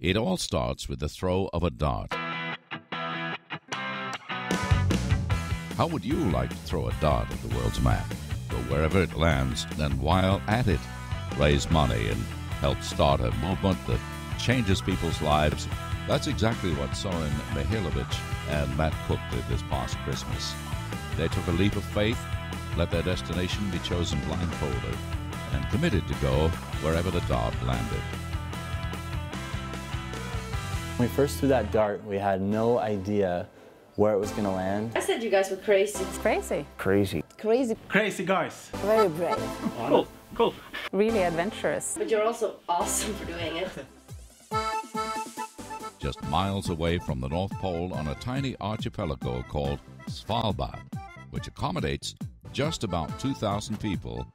It all starts with the throw of a dart. How would you like to throw a dart at the world's map? Go wherever it lands, then while at it, raise money and help start a movement that changes people's lives. That's exactly what Soren Mihailovich and Matt Cook did this past Christmas. They took a leap of faith, let their destination be chosen blindfolded, and committed to go wherever the dart landed. When we first threw that dart, we had no idea where it was going to land. I said you guys were crazy. It's crazy. Crazy. Crazy. Crazy guys. Very brave. Cool, cool. Really adventurous. But you're also awesome for doing it. Just miles away from the North Pole on a tiny archipelago called Svalbard, which accommodates just about 2,000 people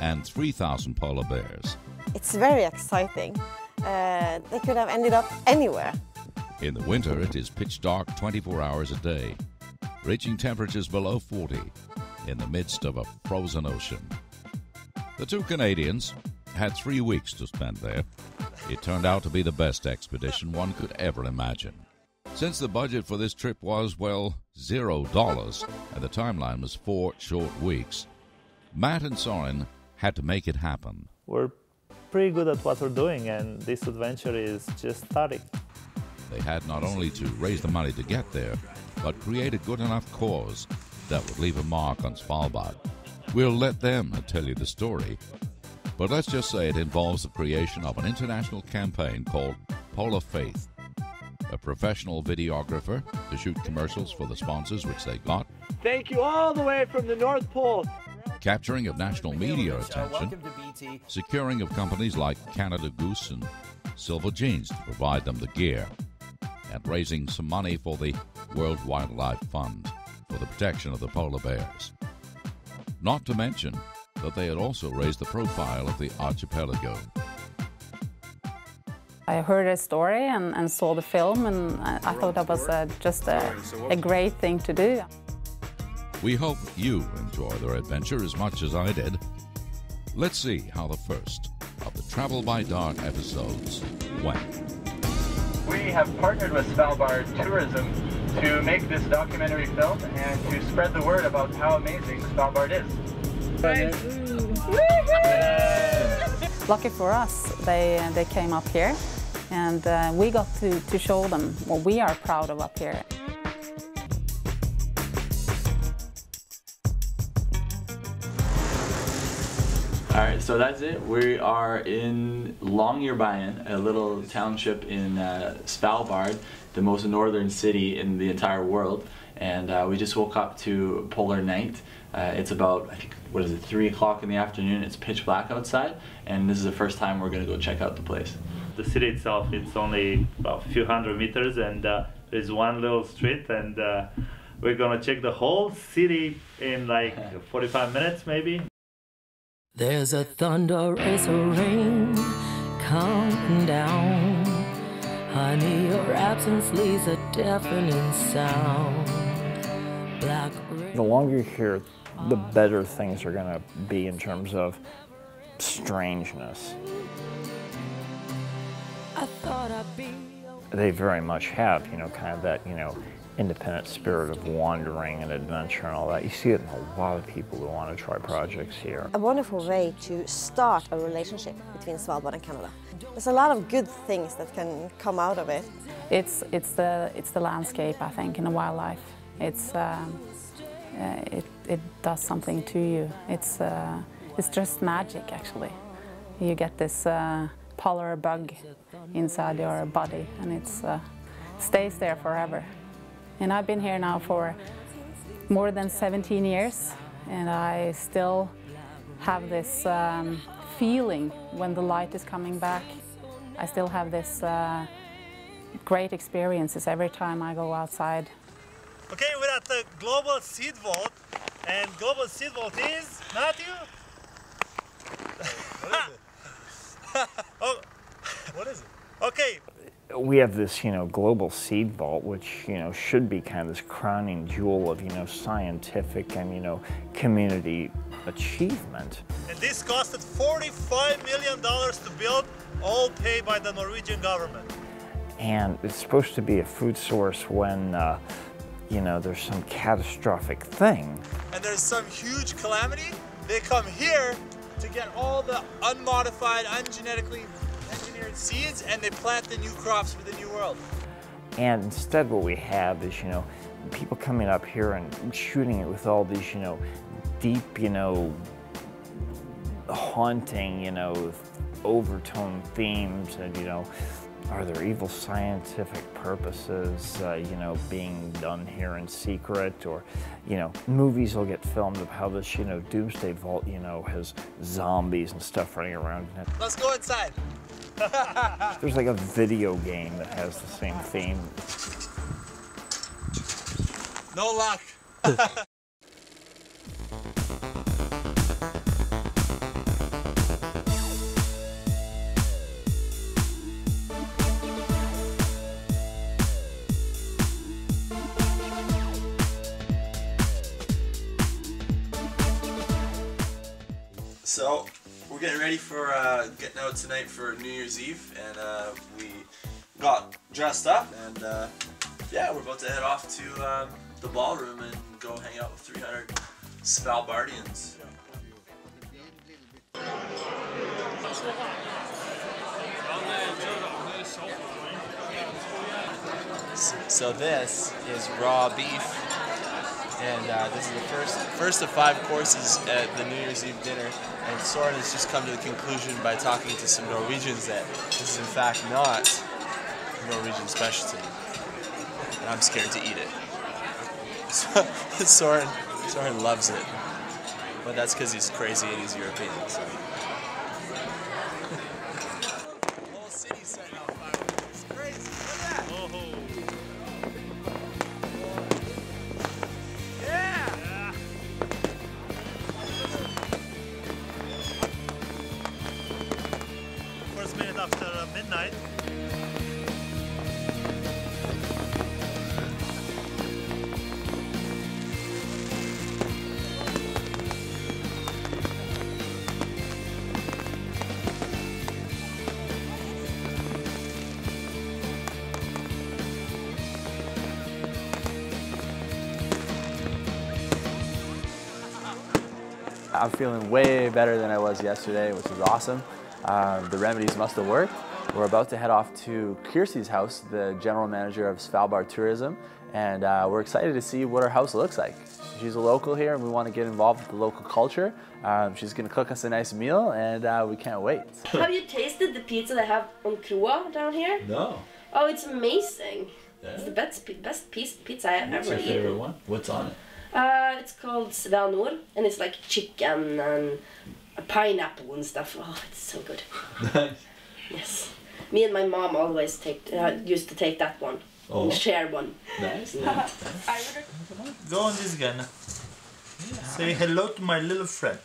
and 3,000 polar bears. It's very exciting. Uh, they could have ended up anywhere. In the winter, it is pitch dark 24 hours a day, reaching temperatures below 40 in the midst of a frozen ocean. The two Canadians had three weeks to spend there. It turned out to be the best expedition one could ever imagine. Since the budget for this trip was, well, zero dollars, and the timeline was four short weeks, Matt and Soren had to make it happen. We're pretty good at what we're doing, and this adventure is just starting. They had not only to raise the money to get there, but create a good enough cause that would leave a mark on Svalbard. We'll let them tell you the story, but let's just say it involves the creation of an international campaign called Polar Faith. A professional videographer to shoot commercials for the sponsors, which they got. Thank you all the way from the North Pole. Capturing of national media attention, securing of companies like Canada Goose and Silver Jeans to provide them the gear, and raising some money for the World Wildlife Fund for the protection of the polar bears. Not to mention that they had also raised the profile of the archipelago. I heard a story and, and saw the film, and I, I thought that was a, just a, a great thing to do. We hope you enjoy their adventure as much as I did. Let's see how the first of the Travel by Dart episodes went. We have partnered with Svalbard Tourism to make this documentary film and to spread the word about how amazing Svalbard is. Lucky for us, they, they came up here, and uh, we got to, to show them what we are proud of up here. So that's it. We are in Longyearbyen, a little township in uh, Svalbard, the most northern city in the entire world. And uh, we just woke up to polar night. Uh, it's about, I think, what is it, 3 o'clock in the afternoon. It's pitch black outside, and this is the first time we're going to go check out the place. The city itself, it's only about a few hundred meters, and uh, there's one little street, and uh, we're gonna check the whole city in like 45 minutes, maybe. There's a thunder racer rain counting down. Honey, your absence leaves a deafening sound. Black The longer you're here, the better things are going to be in terms of strangeness. I thought I'd be. They very much have, you know, kind of that, you know, independent spirit of wandering and adventure and all that. You see it in a lot of people who want to try projects here. A wonderful way to start a relationship between Svalbard and Canada. There's a lot of good things that can come out of it. It's, it's, the, it's the landscape, I think, and the wildlife. It's, um, uh, it, it does something to you. It's, uh, it's just magic, actually. You get this uh, polar bug inside your body, and it uh, stays there forever. And I've been here now for more than 17 years, and I still have this um, feeling when the light is coming back. I still have this uh, great experiences every time I go outside. Okay, we're at the Global Seed Vault, and Global Seed Vault is Matthew. What is it? oh, what is it? Okay, We have this, you know, global seed vault, which, you know, should be kind of this crowning jewel of, you know, scientific and, you know, community achievement. and this costed $45 million to build, all paid by the Norwegian government. and it's supposed to be a food source when, uh, you know, there's some catastrophic thing. And there's some huge calamity, they come here to get all the unmodified, ungenetically seeds and they plant the new crops for the new world. And instead what we have is, you know, people coming up here and shooting it with all these, you know, deep, you know, haunting, you know, overtone themes and, you know, are there evil scientific purposes, uh, you know, being done here in secret? Or, you know, movies will get filmed of how this, you know, Doomsday Vault, you know, has zombies and stuff running around in it. Let's go inside. There's like a video game that has the same theme. No luck. So, we're getting ready for uh, getting out tonight for New Year's Eve, and uh, we got dressed up, and uh, yeah, we're about to head off to um, the ballroom and go hang out with 300 Svalbardians. So this is raw beef, and uh, this is the first first of five courses at the New Year's Eve dinner. And Soren has just come to the conclusion by talking to some Norwegians that this is in fact not a Norwegian specialty, and I'm scared to eat it. So, Soren Soren loves it, but that's because he's crazy and he's European. So. I'm feeling way better than I was yesterday, which is awesome. Um, the remedies must have worked. We're about to head off to Kirsty's house, the general manager of Svalbard Tourism, and uh, we're excited to see what her house looks like. She's a local here, and we want to get involved with the local culture. Um, she's going to cook us a nice meal, and uh, we can't wait. Have you tasted the pizza they have on Kroa down here? No. Oh, it's amazing. Yeah. It's the best best piece, pizza I've ever eaten. What's your favorite one? What's on it? Uh, it's called Svanor, and it's like chicken and pineapple and stuff. Oh, it's so good. Yes. Me and my mom always take uh, used to take that one Oh. and share one. Nice. Go on this guy now. Say hello to my little friend.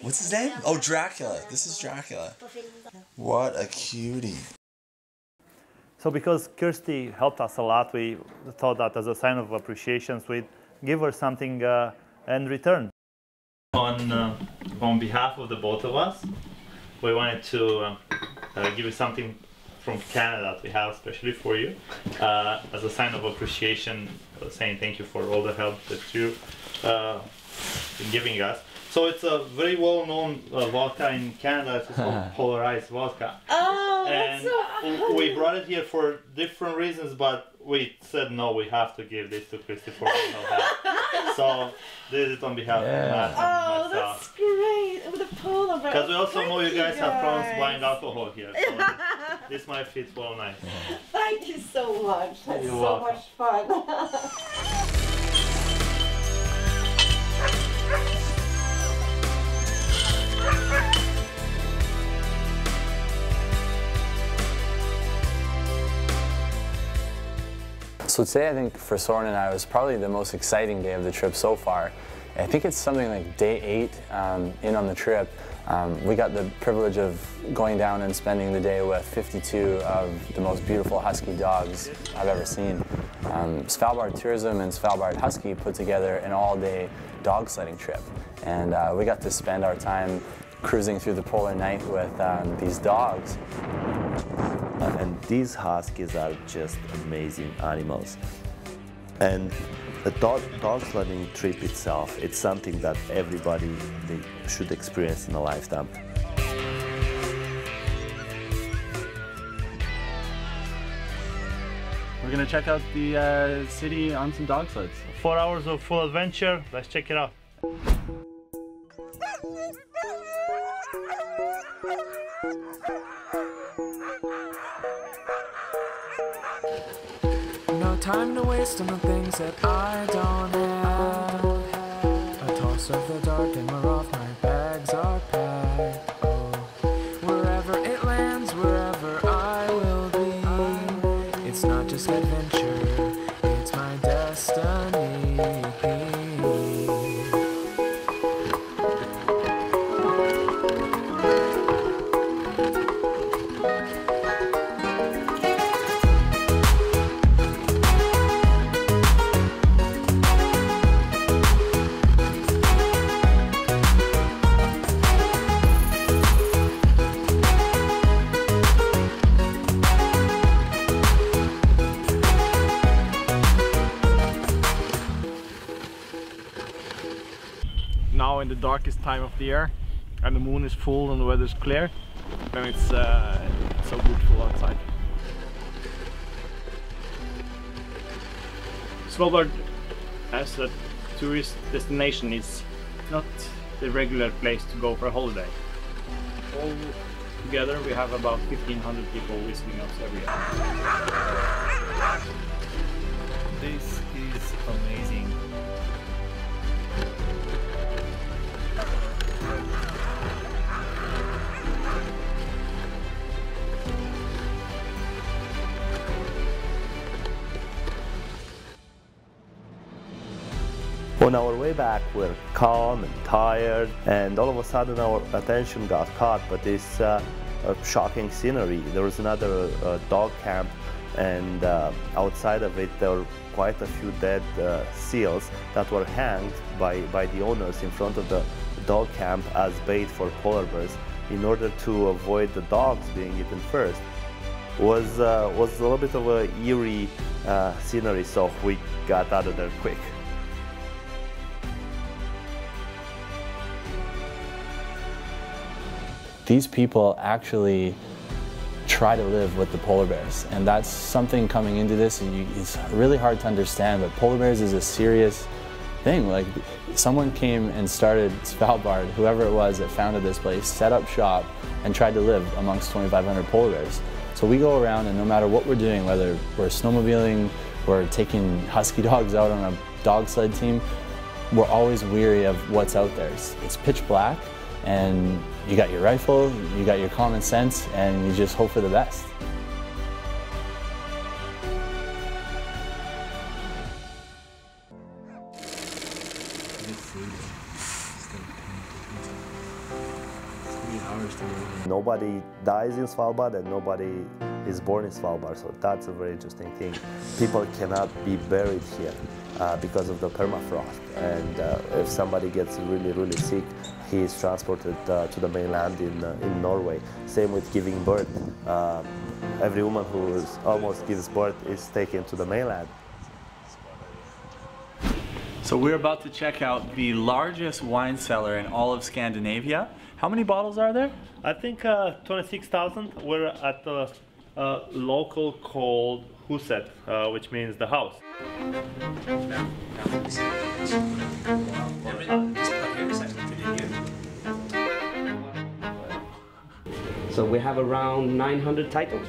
What's his name? Oh, Dracula. This is Dracula. What a cutie. So because Kirsty helped us a lot, we thought that as a sign of appreciation, we'd give her something uh, in return. On, uh, on behalf of the both of us, we wanted to uh, give you something from Canada that we have especially for you uh, as a sign of appreciation, saying thank you for all the help that you uh, been giving us. So it's a very well-known uh, vodka in Canada. It's called polarized vodka. Oh, and w- we brought it here for different reasons, but we said no, we have to give this to Christopher. so this is on behalf of Matt and Oh, myself. that's great. With a polar bear. Because we also know you Thank guys have problems guys. buying alcohol here, so this, this might fit well nice. Thank you so much. That's You're so welcome. much fun. So today, I think for Soren and I was probably the most exciting day of the trip so far. I think it's something like day eight um, in on the trip. Um, we got the privilege of going down and spending the day with 52 of the most beautiful husky dogs I've ever seen. Um, Svalbard Tourism and Svalbard Husky put together an all-day dog sledding trip, and uh, we got to spend our time cruising through the polar night with um, these dogs. And these huskies are just amazing animals. And the dog, dog sledding trip itself, it's something that everybody they should experience in a lifetime. We're gonna check out the uh, city on some dog sleds. Four hours of full adventure. Let's check it out. Time to waste on the things that I don't have. A toss of the dark and we're time of the year, and the moon is full and the weather is clear, then it's uh, so beautiful outside. Svalbard as a tourist destination is not the regular place to go for a holiday. All together we have about 1500 people visiting us every year. This is amazing. On our way back, we're calm and tired, and all of a sudden our attention got caught by this uh, shocking scenery. There was another uh, dog camp, and uh, outside of it, there were quite a few dead uh, seals that were hanged by, by the owners in front of the dog camp as bait for polar bears in order to avoid the dogs being eaten first. Was, uh, was a little bit of a eerie uh, scenery, so we got out of there quick. These people actually try to live with the polar bears, and that's something coming into this. and you- It's really hard to understand, but polar bears is a serious thing. Like someone came and started Svalbard, whoever it was that founded this place, set up shop and tried to live amongst 2,500 polar bears. So we go around, and no matter what we're doing, whether we're snowmobiling, we're taking husky dogs out on a dog sled team, we're always weary of what's out there. It's pitch black, and you got your rifle, you got your common sense, and you just hope for the best. Nobody dies in Svalbard and nobody is born in Svalbard, so that's a very interesting thing. People cannot be buried here uh, because of the permafrost, and uh, if somebody gets really, really sick, he is transported uh, to the mainland in, uh, in Norway. Same with giving birth. Uh, every woman who is, almost gives birth is taken to the mainland. So we're about to check out the largest wine cellar in all of Scandinavia. How many bottles are there? I think uh, 26,000. We're at the uh, local called Huset, uh, which means the house. So we have around 900 titles,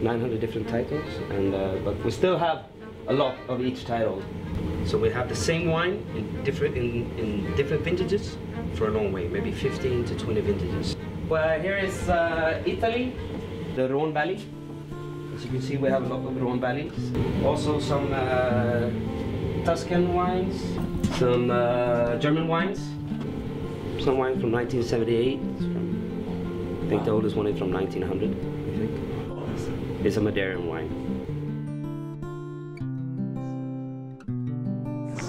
900 different titles, and uh, but we still have a lot of each title. So we have the same wine in different in, in different vintages for a long way, maybe 15 to 20 vintages. Well, here is uh, Italy, the Rhone Valley. As you can see, we have a lot of Rhone valleys. Also some uh, Tuscan wines, some uh, German wines, some wine from 1978. I think the oldest one is from 1900, I think. It's a Madeiran wine.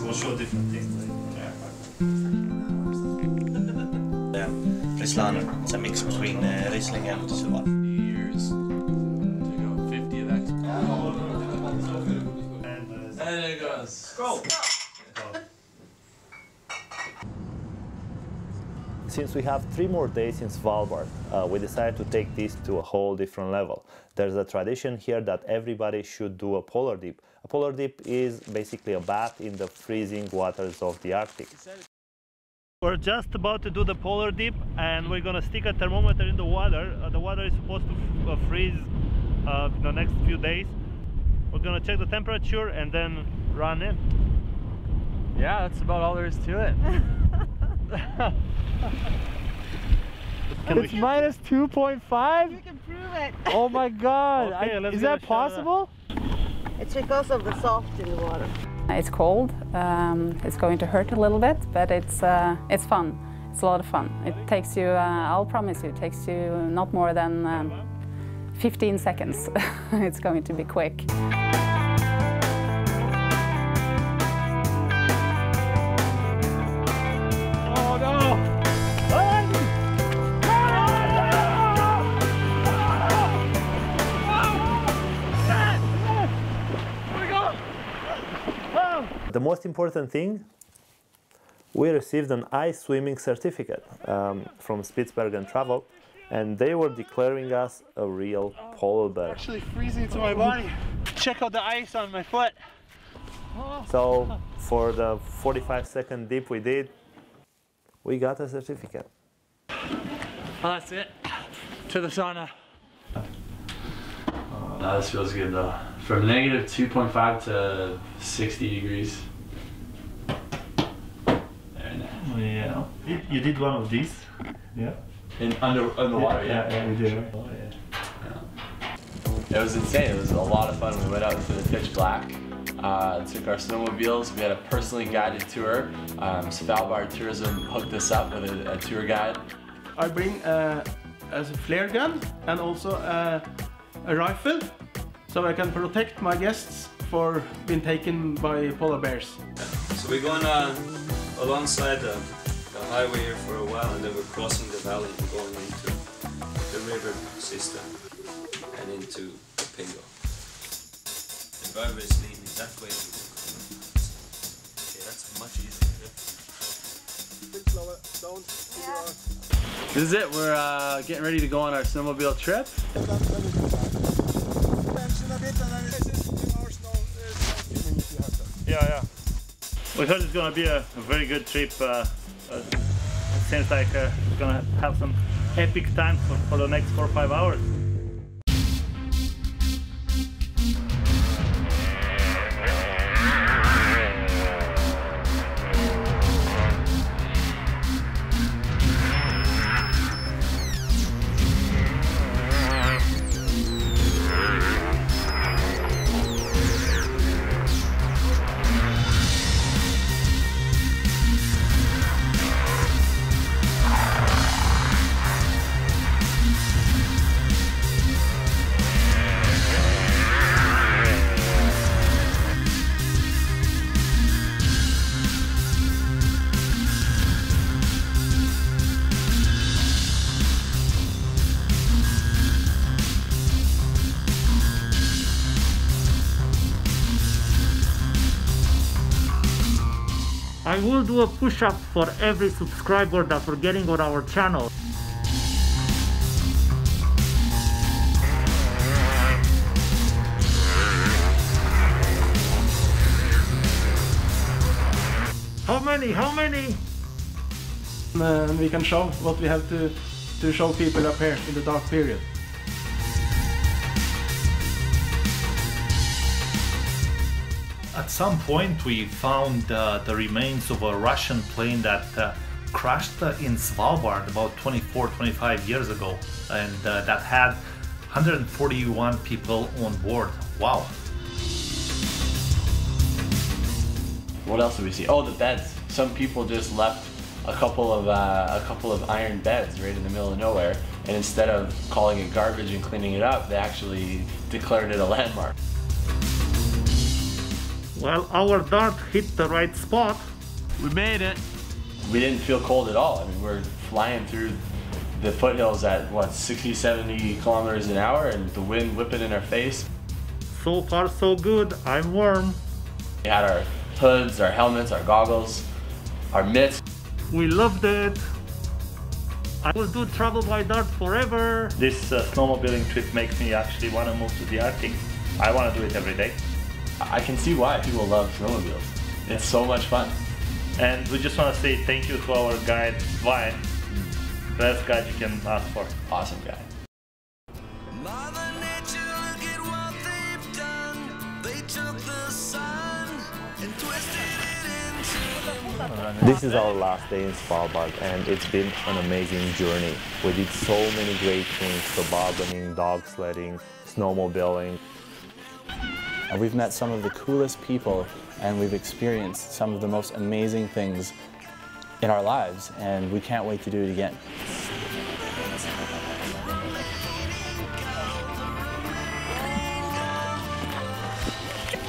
We'll show different things later. Um, Rislaner. It's a mix between uh, Riesling and Syrah. Years. There you go, 50 of that. And uh, there it goes. Scroll. Since we have three more days in Svalbard, uh, we decided to take this to a whole different level. There's a tradition here that everybody should do a polar dip. A polar dip is basically a bath in the freezing waters of the Arctic. We're just about to do the polar dip and we're gonna stick a thermometer in the water. Uh, the water is supposed to uh, freeze uh, in the next few days. We're gonna check the temperature and then run in. Yeah, that's about all there is to it. it's minus 2.5? You can prove it. Oh my god. Okay, I- let's is give it that possible? It's because of the salt in the water. It's cold. Um, it's going to hurt a little bit, but it's uh, it's fun. It's a lot of fun. It takes you. Uh, I'll promise you, it takes you not more than um, 15 seconds. it's going to be quick. Most important thing, we received an ice swimming certificate um, from Spitsbergen Travel, and they were declaring us a real polar bear. Actually freezing to my body. Check out the ice on my foot. So for the 45 second dip we did, we got a certificate. Well, that's it. To the sauna. No, this feels good though. From negative 2.5 to 60 degrees. Very nice. Yeah. You, you did one of these? Yeah. In under in the water, yeah. Yeah, yeah, we did. It was insane. It was a lot of fun. We went out into the pitch black. Uh, took our snowmobiles. We had a personally guided tour. Um, Svalbard Tourism hooked us up with a, a tour guide. I bring uh, a flare gun and also uh, a rifle so I can protect my guests for being taken by polar bears. So we're going uh, alongside the, the highway here for a while and then we're crossing the valley and going into the river system and into Pingo. The driver is leading that way. Okay, that's much easier. This is it. We're uh, getting ready to go on our snowmobile trip. Yeah, yeah. We heard it's gonna be a, a very good trip. Uh, uh, it seems like uh, we're gonna have some epic times for, for the next four or five hours. I will do a push-up for every subscriber that we're getting on our channel. How many? How many? And we can show what we have to, to show people up here in the dark period. At some point, we found uh, the remains of a Russian plane that uh, crashed uh, in Svalbard about 24 25 years ago, and uh, that had 141 people on board. Wow. What else did we see? Oh, the beds. Some people just left a couple of uh, a couple of iron beds right in the middle of nowhere, and instead of calling it garbage and cleaning it up, they actually declared it a landmark. Well, our dart hit the right spot. We made it. We didn't feel cold at all. I mean, we're flying through the foothills at what 60, 70 kilometers an hour, and the wind whipping in our face. So far, so good. I'm warm. We had our hoods, our helmets, our goggles, our mitts. We loved it. I will do travel by dart forever. This uh, snowmobiling trip makes me actually want to move to the Arctic. I want to do it every day. I can see why people love snowmobiles. It's so much fun. And we just want to say thank you to our guide, Vine. Best guide you can ask for. Awesome guy. This is our last day in Svalbard and it's been an amazing journey. We did so many great things, tobogganing, dog sledding, snowmobiling. And we've met some of the coolest people and we've experienced some of the most amazing things in our lives and we can't wait to do it again.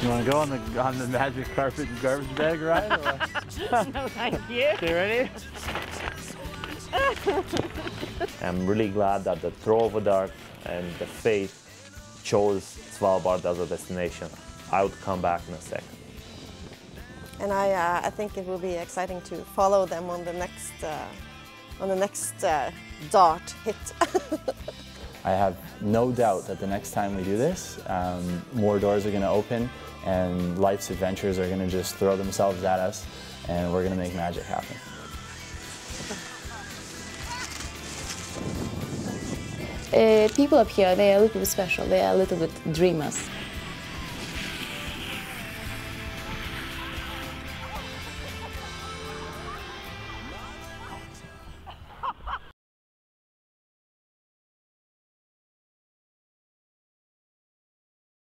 You want to go on the on the magic carpet and garbage bag ride? no, thank you. You ready? I'm really glad that the throw of a dart and the faith chose Svalbard as a destination. I would come back in a second. And I, uh, I think it will be exciting to follow them on the next, uh, on the next uh, dart hit. I have no doubt that the next time we do this, um, more doors are going to open and life's adventures are going to just throw themselves at us and we're going to make magic happen. Uh, people up here, they are a little bit special. They are a little bit dreamers.